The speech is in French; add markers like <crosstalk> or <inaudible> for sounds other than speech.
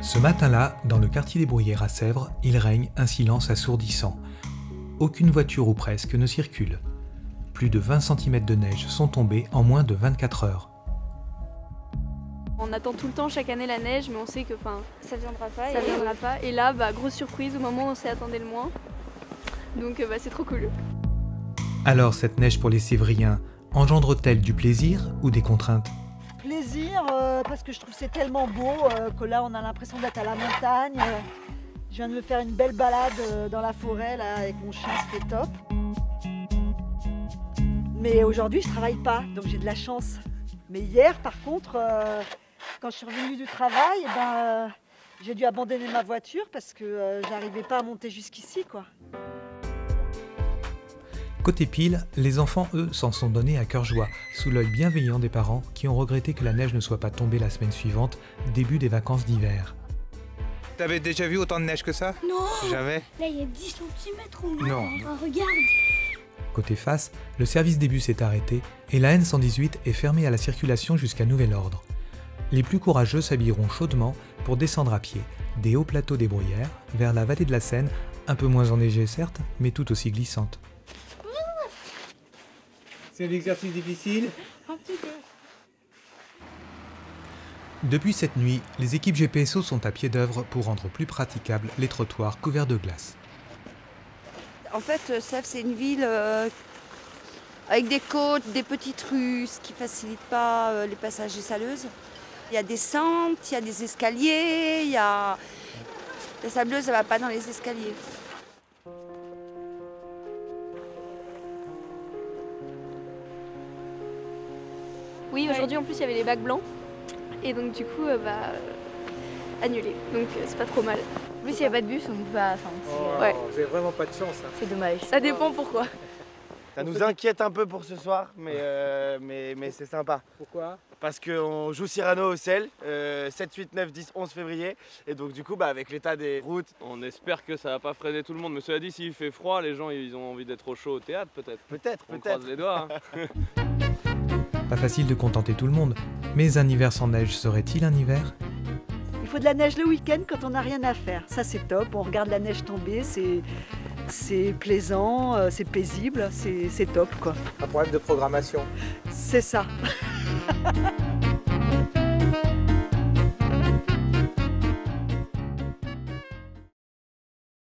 Ce matin-là, dans le quartier des Bruyères à Sèvres, il règne un silence assourdissant. Aucune voiture ou presque ne circule. Plus de 20 cm de neige sont tombés en moins de 24 heures. On attend tout le temps chaque année la neige, mais on sait que enfin, Ça viendra pas. ça et- viendra pas. Et là, bah, grosse surprise au moment où on s'y attendait le moins. Donc euh, bah, c'est trop cool. Alors cette neige pour les Sévriens engendre-t-elle du plaisir ou des contraintes? Plaisir, euh, parce que je trouve c'est tellement beau euh, que là on a l'impression d'être à la montagne. Je viens de me faire une belle balade euh, dans la forêt là avec mon chien, c'était top. Mais aujourd'hui je travaille pas, donc j'ai de la chance. Mais hier par contre, quand je suis revenue du travail, eh ben, j'ai dû abandonner ma voiture parce que j'arrivais pas à monter jusqu'ici quoi. Côté pile, les enfants, eux, s'en sont donnés à cœur joie, sous l'œil bienveillant des parents qui ont regretté que la neige ne soit pas tombée la semaine suivante, début des vacances d'hiver. T'avais déjà vu autant de neige que ça? Non Jamais? Là, il y a 10 cm ou moins. Non. Enfin, regarde Côté face, le service des bus est arrêté et la N118 est fermée à la circulation jusqu'à nouvel ordre. Les plus courageux s'habilleront chaudement pour descendre à pied des hauts plateaux des Bruyères vers la vallée de la Seine, un peu moins enneigée certes, mais tout aussi glissante. C'est un exercice difficile Depuis cette nuit, les équipes GPSO sont à pied d'œuvre pour rendre plus praticables les trottoirs couverts de glace. En fait, euh, Sèvres, c'est une ville euh, avec des côtes, des petites rues, ce qui ne facilite pas euh, les passages des saleuses. Il y a des sentes, il y a des escaliers, il y a... La sableuse, elle ne va pas dans les escaliers. Oui, aujourd'hui en plus il y avait les bacs blancs. Et donc du coup, euh, bah, euh, annulé. Donc euh, c'est pas trop mal. En plus, il n'y a pas de bus, on peut pas. Enfin, c'est- Ouais. Vous avez vraiment pas de chance. hein. c'est dommage. Ça dépend pourquoi. Ça nous inquiète un peu pour ce soir, mais, euh, <laughs> mais, mais c'est sympa. Pourquoi? Parce qu'on joue Cyrano au sel, euh, 7, 8, 9, 10, 11 février. Et donc du coup, bah, avec l'état des routes, On espère que ça va pas freiner tout le monde. Mais cela dit, s'il fait froid, les gens ils ont envie d'être au chaud au théâtre peut-être. peut-être, On peut-être. croise les doigts. hein. <laughs> Pas facile de contenter tout le monde, mais un hiver sans neige serait-il un hiver? Il faut de la neige le week-end quand on n'a rien à faire. Ça, c'est top. On regarde la neige tomber, c'est, c'est plaisant, euh, c'est paisible, c'est, c'est top, quoi. Un problème de programmation. C'est ça. <laughs>